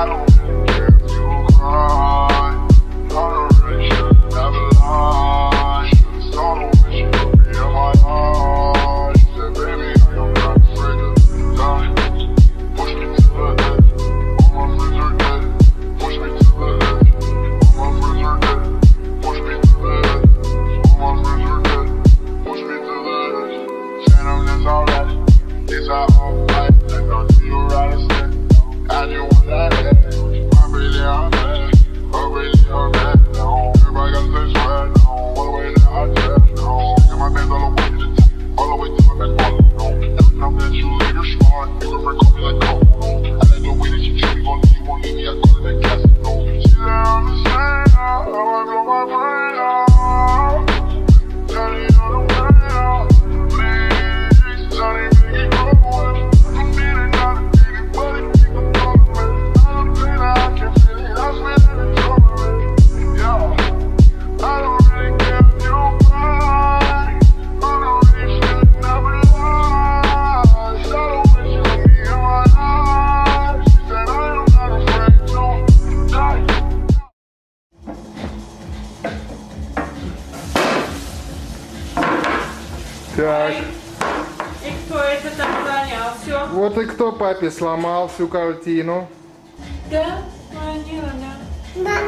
bottle. Так. И кто это там занял? Все? Вот и кто папе сломал всю картину. Да? Моя да. Да,